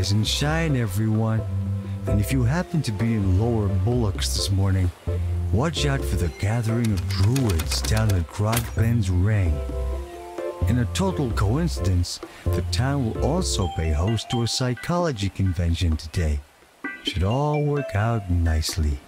Rise and shine, everyone. And if you happen to be in Lower Bullocks this morning, watch out for the gathering of druids down at Grogben's Ring. In a total coincidence, the town will also pay host to a psychology convention today. Should all work out nicely.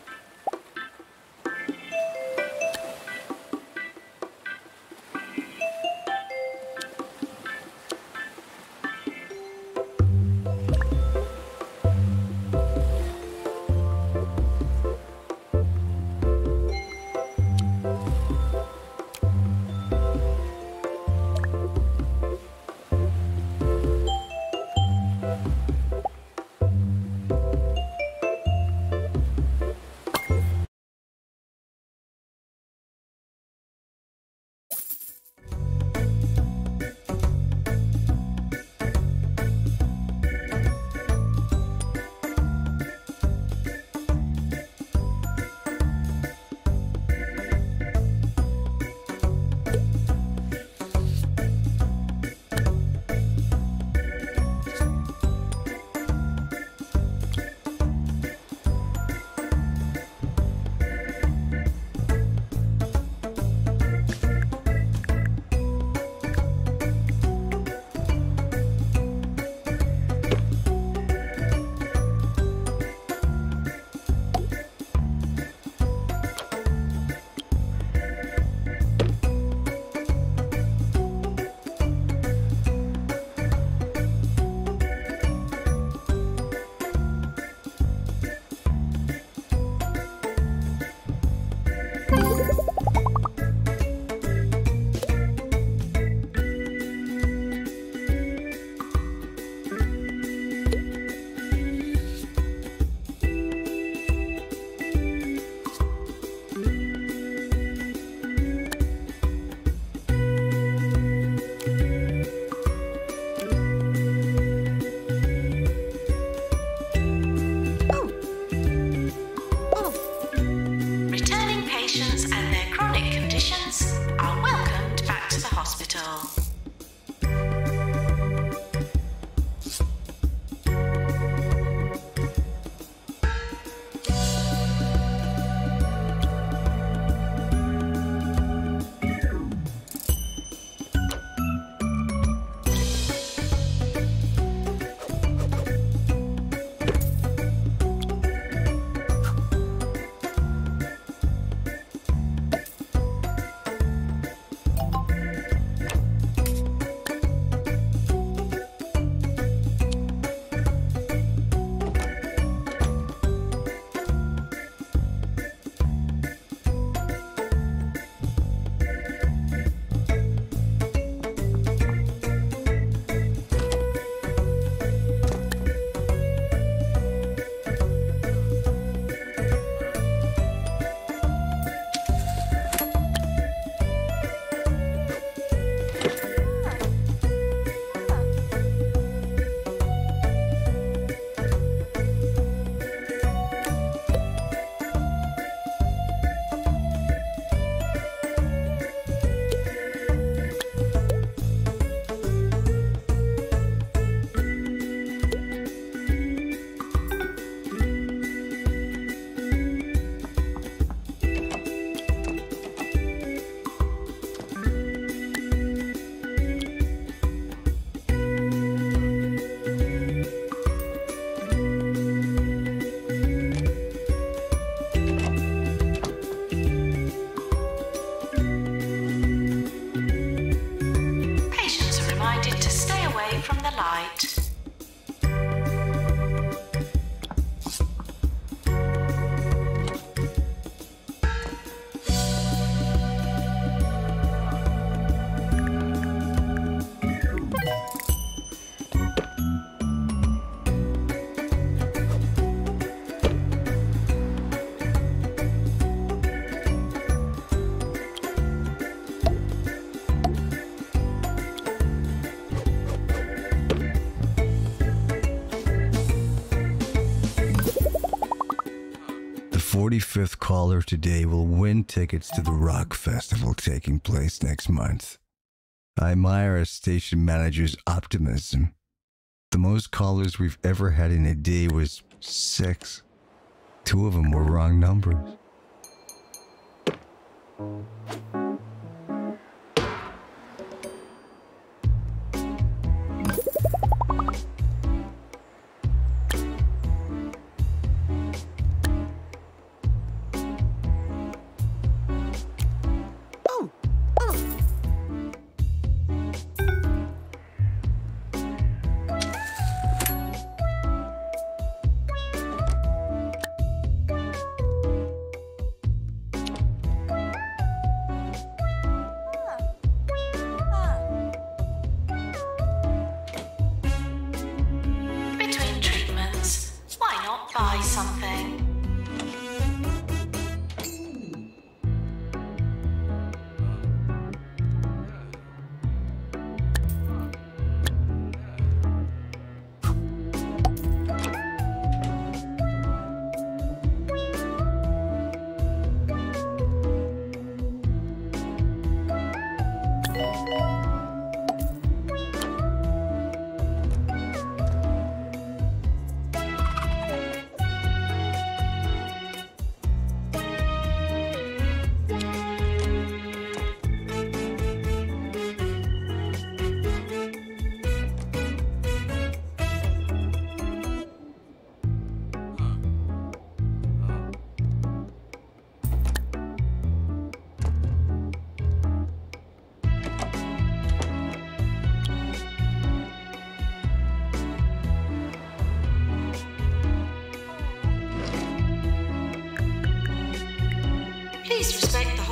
45th caller today will win tickets to the Rock Festival taking place next month. I admire a station manager's optimism. The most callers we've ever had in a day was six. Two of them were wrong numbers.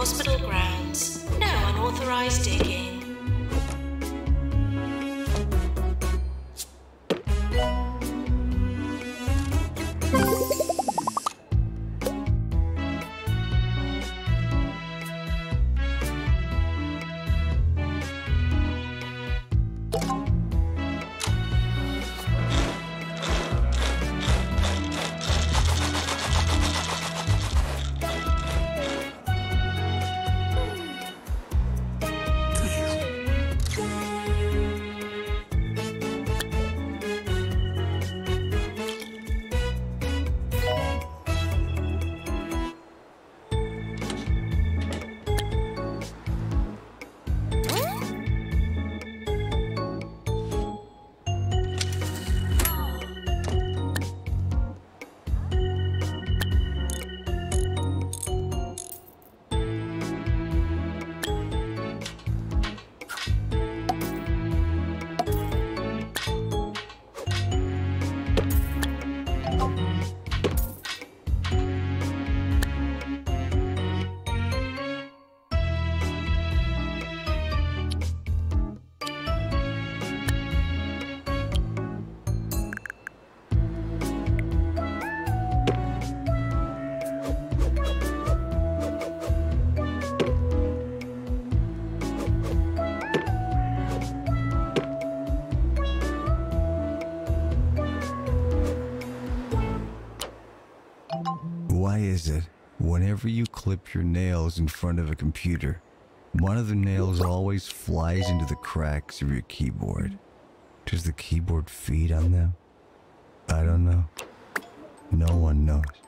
Hospital grounds. No unauthorized digging. Whenever you clip your nails in front of a computer, one of the nails always flies into the cracks of your keyboard? Does the keyboard feed on them? I don't know. No one knows.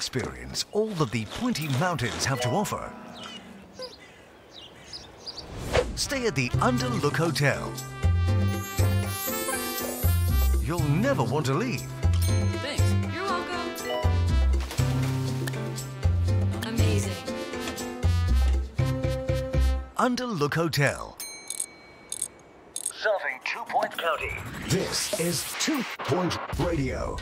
Experience all that the Pointy Mountains have to offer, stay at the Underlook Hotel. You'll never want to leave. Thanks. You're welcome. Amazing. Underlook Hotel. Serving Two Point County. This is Two Point Radio.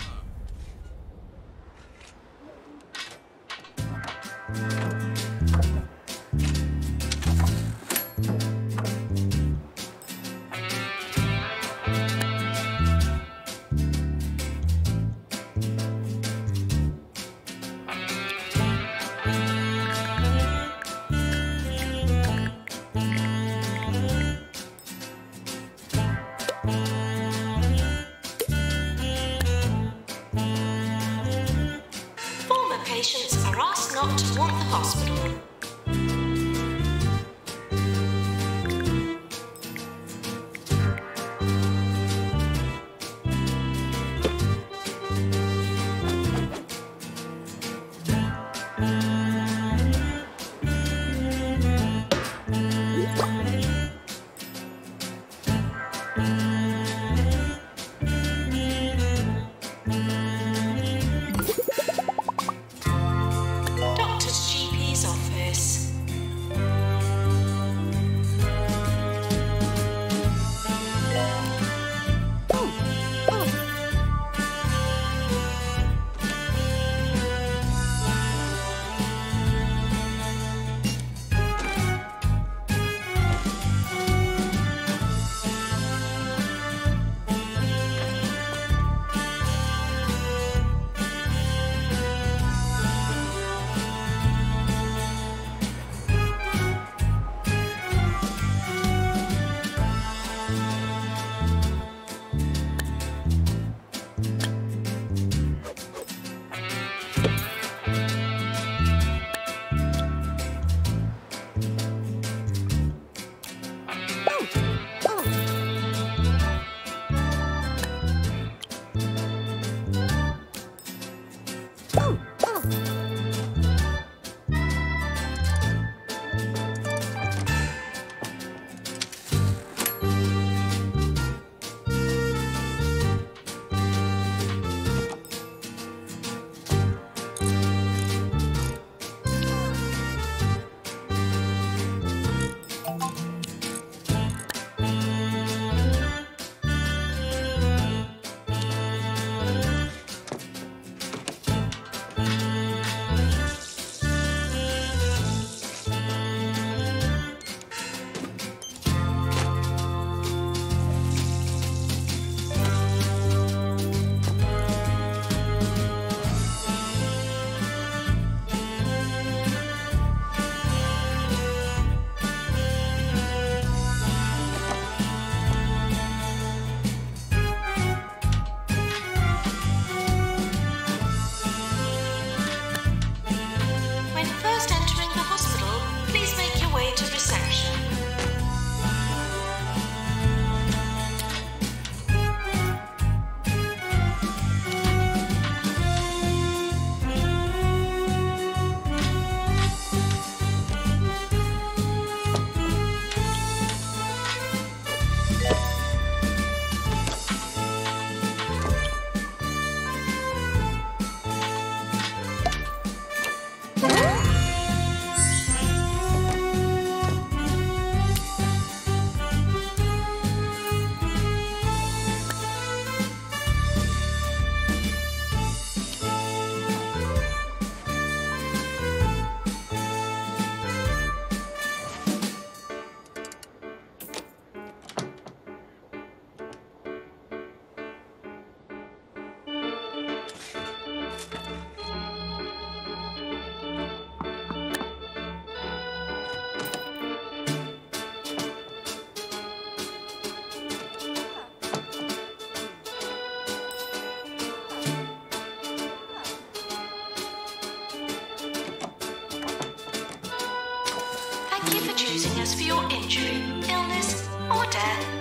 Injury, illness, or death.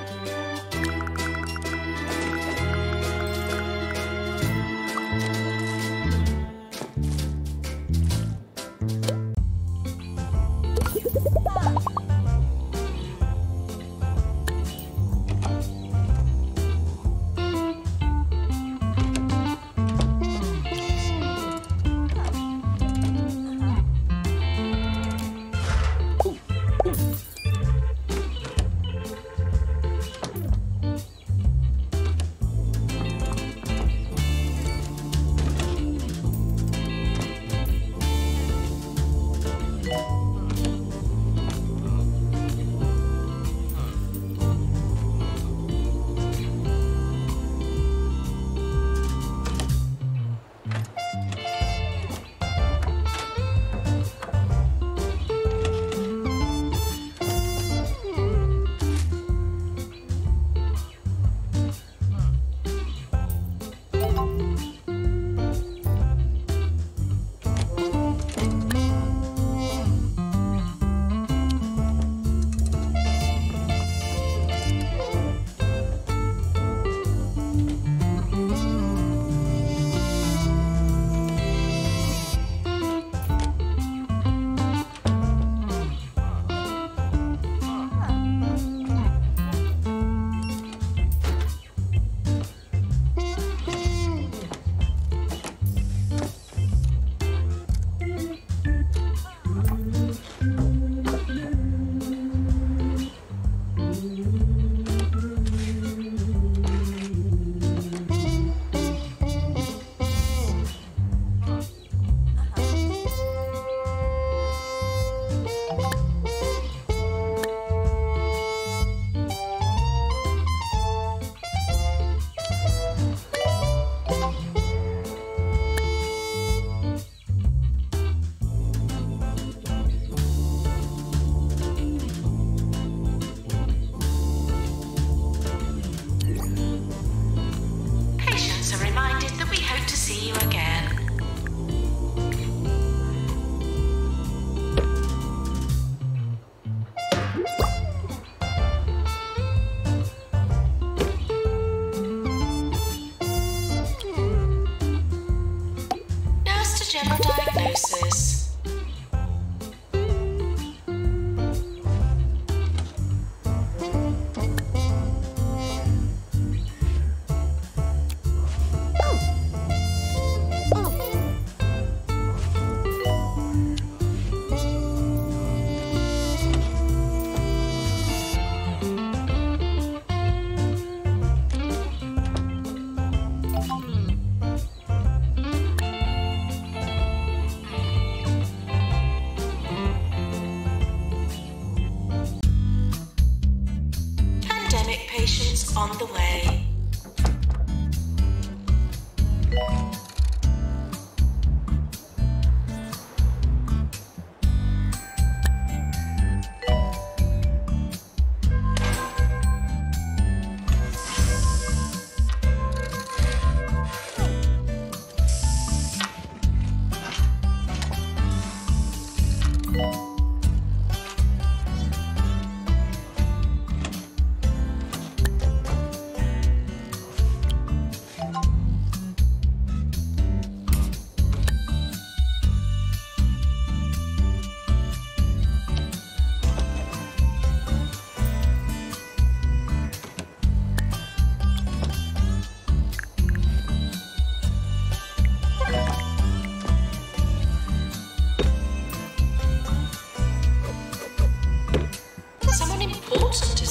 General diagnosis.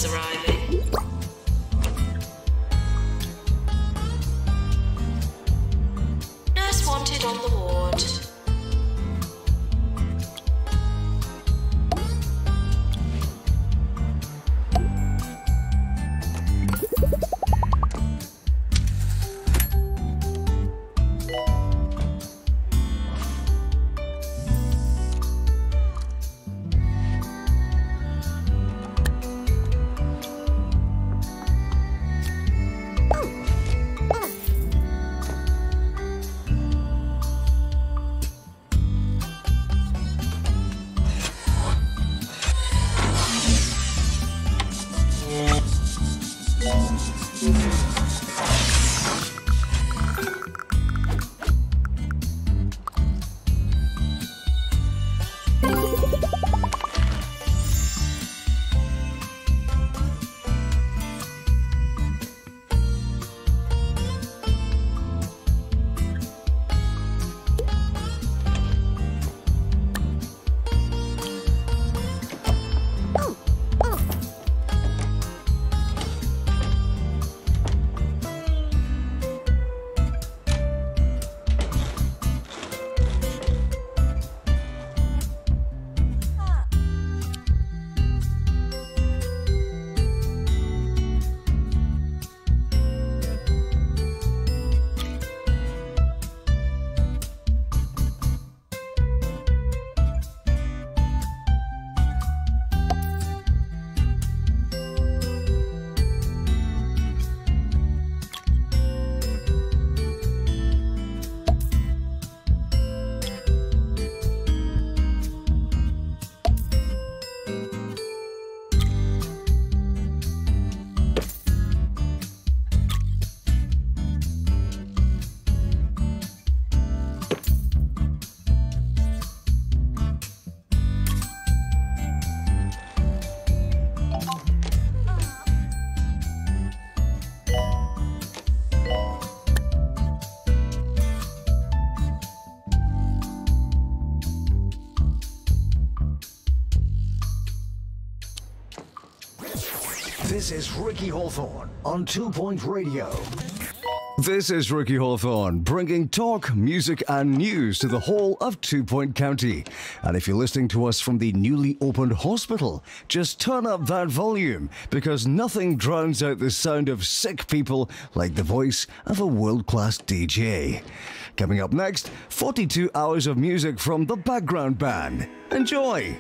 Arriving. This is Ricky Hawthorne on Two Point Radio. This is Ricky Hawthorne, bringing talk, music, and news to the whole of Two Point County. And if you're listening to us from the newly opened hospital, just turn up that volume because nothing drowns out the sound of sick people like the voice of a world class DJ. Coming up next, 42 hours of music from the background band. Enjoy!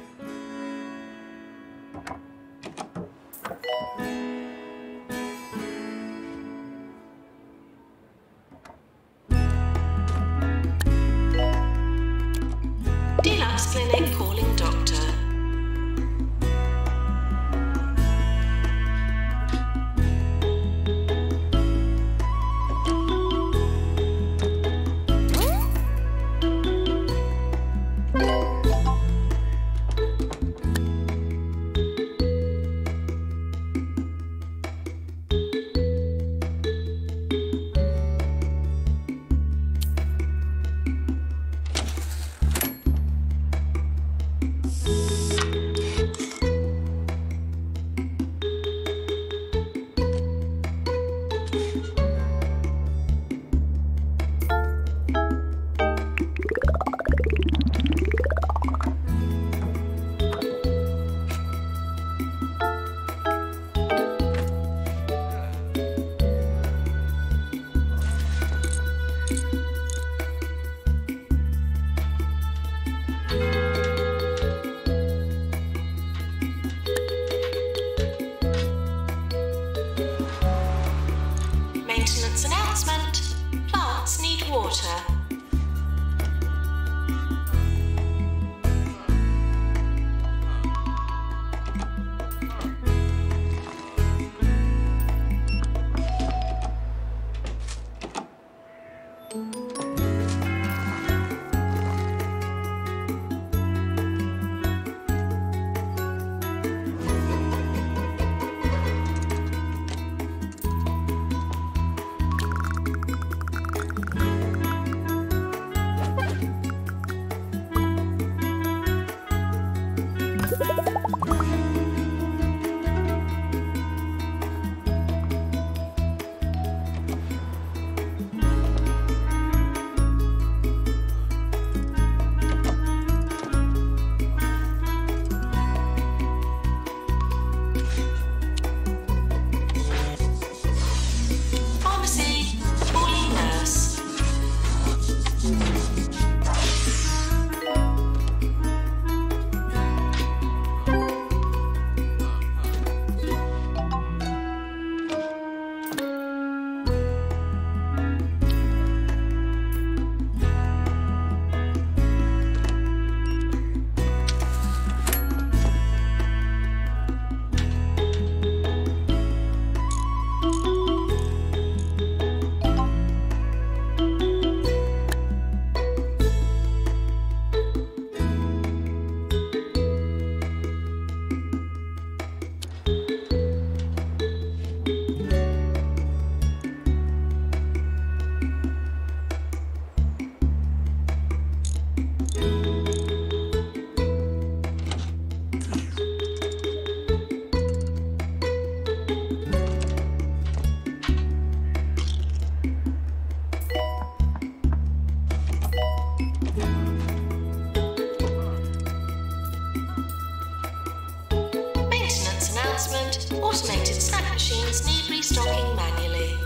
automated snack machines need restocking manually.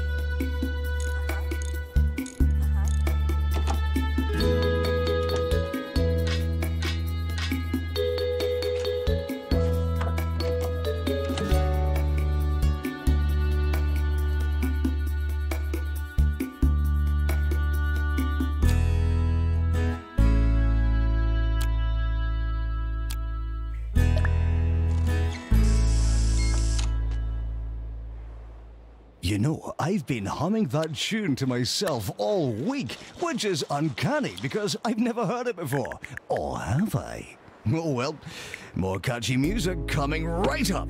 I've been humming that tune to myself all week, which is uncanny because I've never heard it before. Or have I? Oh well, more catchy music coming right up.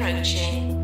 Approaching.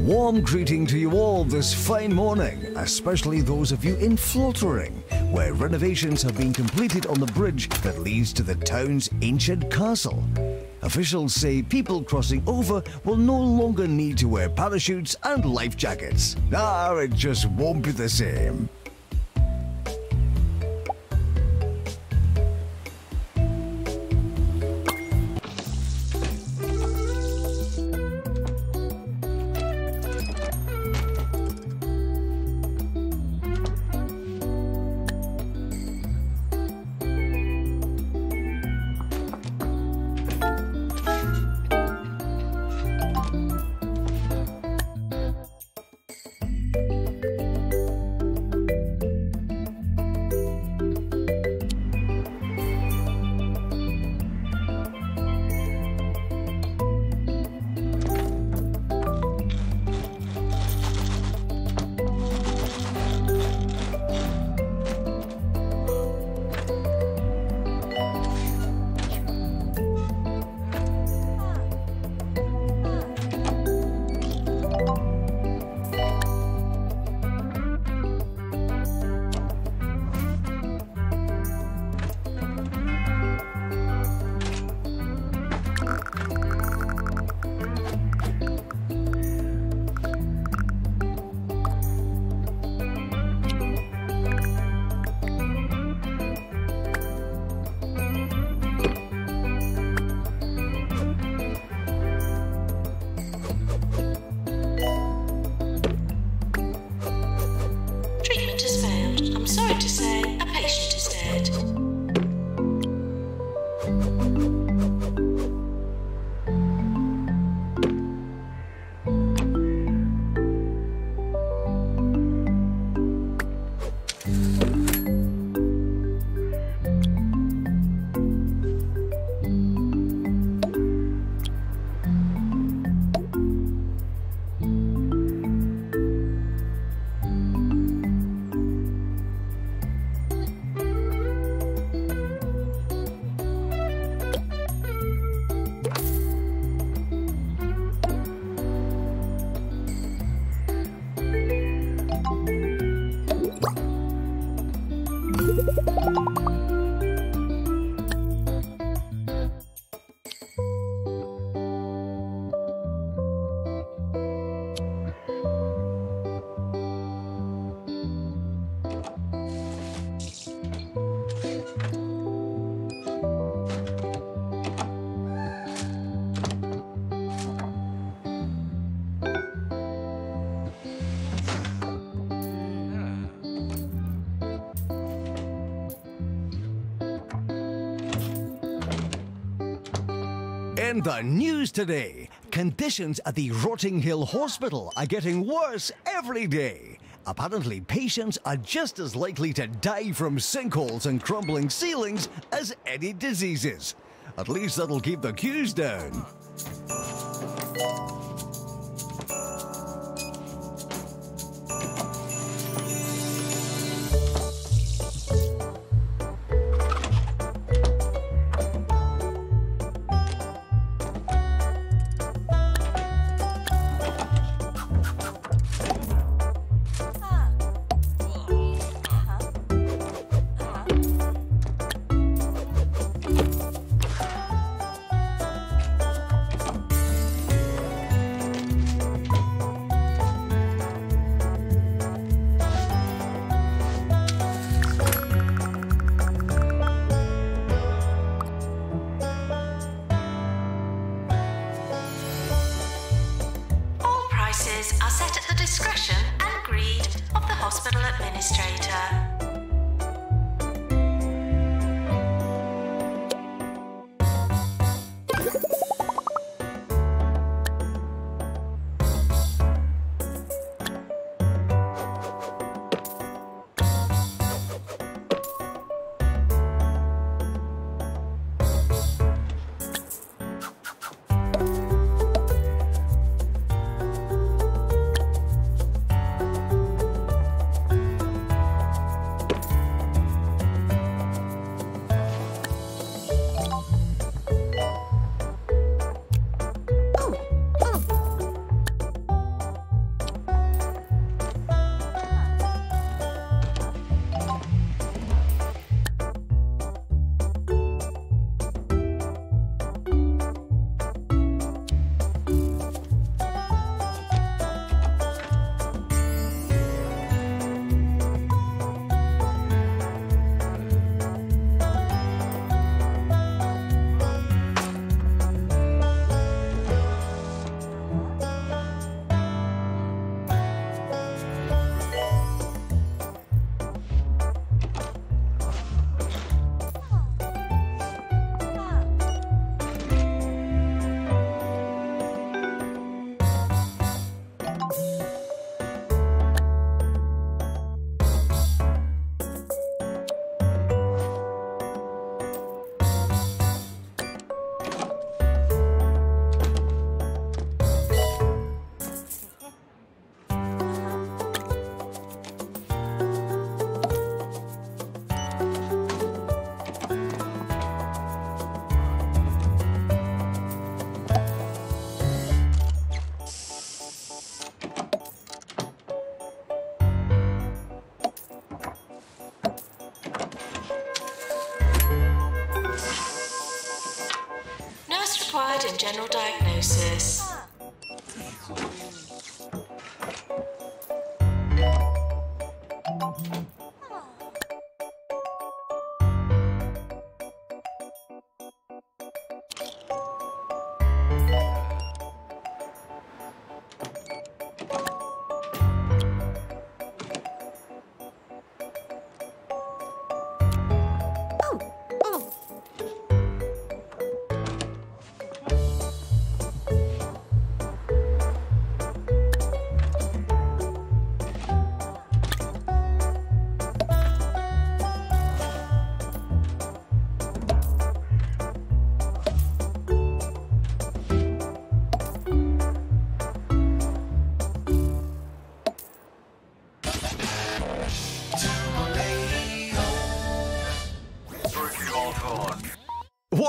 Warm greeting to you all this fine morning, especially those of you in Flottering, where renovations have been completed on the bridge that leads to the town's ancient castle. Officials say people crossing over will no longer need to wear parachutes and life jackets. Ah, it just won't be the same. In the news today, conditions at the Rotting Hill Hospital are getting worse every day. Apparently, patients are just as likely to die from sinkholes and crumbling ceilings as any diseases. At least that'll keep the queues down.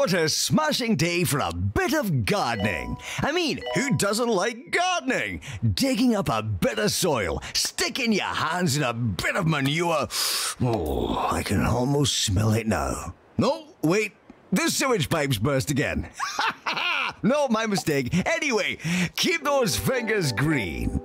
What a smashing day for a bit of gardening. I mean, who doesn't like gardening? Digging up a bit of soil, sticking your hands in a bit of manure. Oh, I can almost smell it now. No, wait, the sewage pipes burst again. no, my mistake. Anyway, keep those fingers green.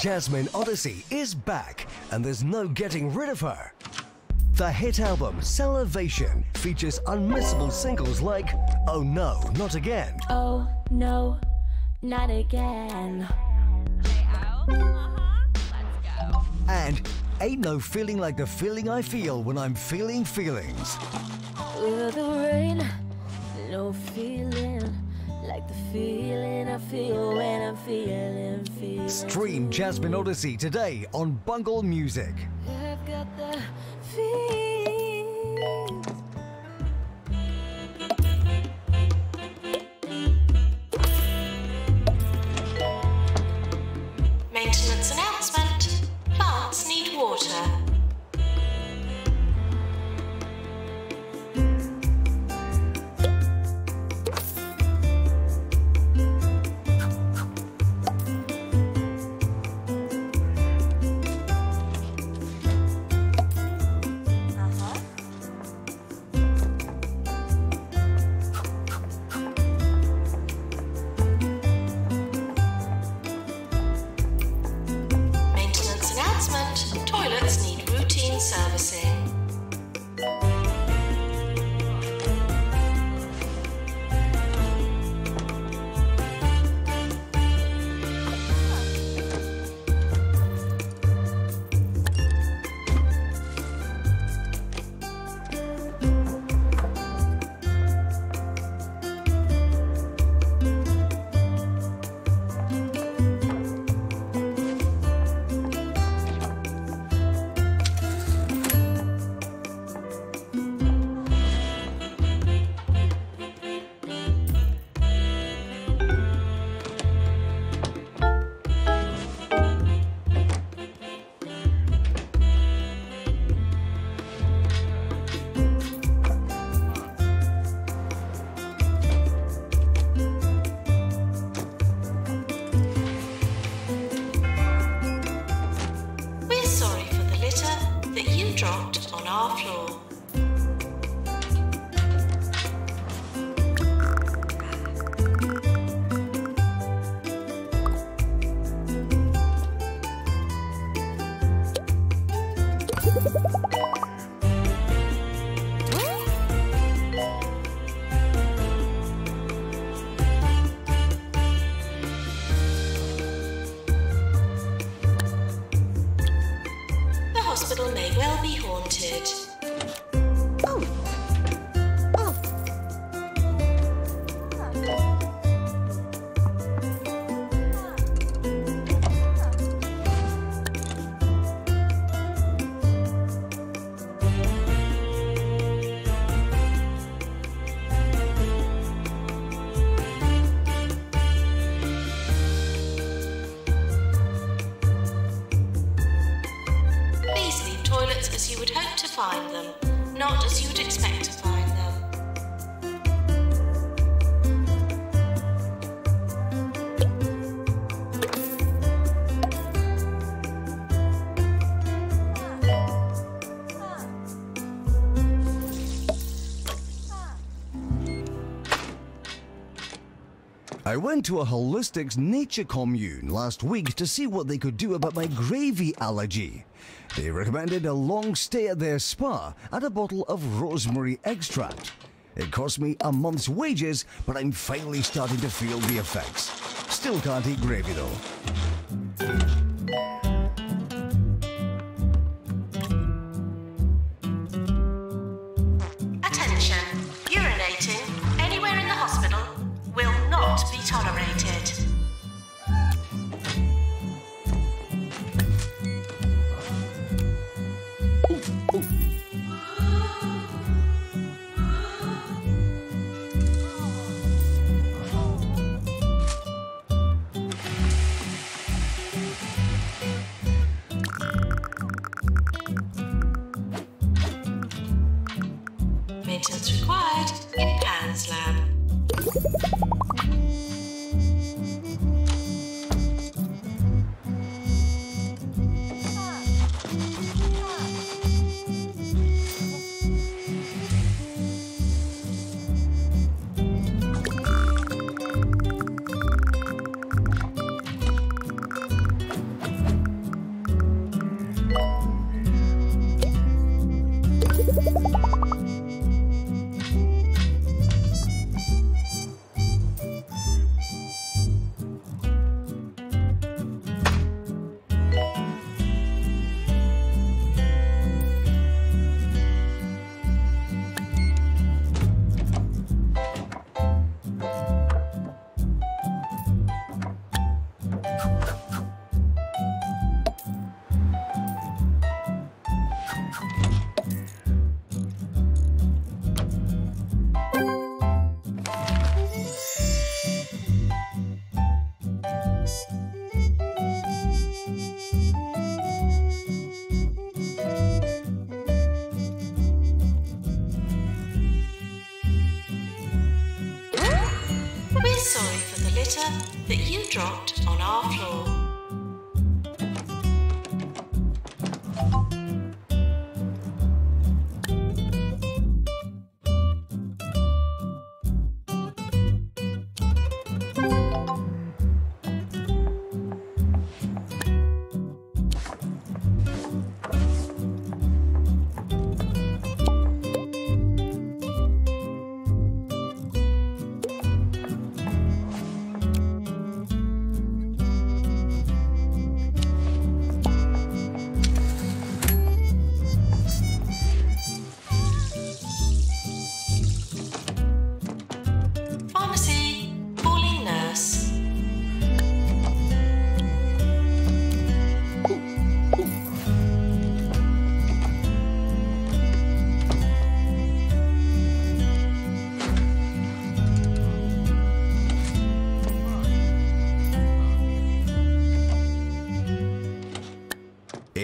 Jasmine Odyssey is back, and there's no getting rid of her. The hit album Salivation features unmissable singles like Oh No, Not Again, Oh no, not again. and Ain't No Feeling Like the Feeling I Feel When I'm Feeling Feelings. With the rain, no feeling feeling I feel when I'm feeling, feeling. Stream Jasmine Odyssey today on Bungle Music. Dropped on our floor. Went to a holistics nature commune last week to see what they could do about my gravy allergy. They recommended a long stay at their spa and a bottle of rosemary extract. It cost me a month's wages, but I'm finally starting to feel the effects. Still can't eat gravy though. Tolerated.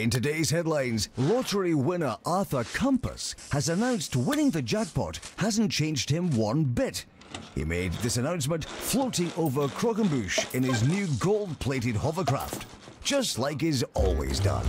In today's headlines, lottery winner Arthur Compass has announced winning the jackpot hasn't changed him one bit. He made this announcement floating over Croquembouche in his new gold plated hovercraft, just like he's always done.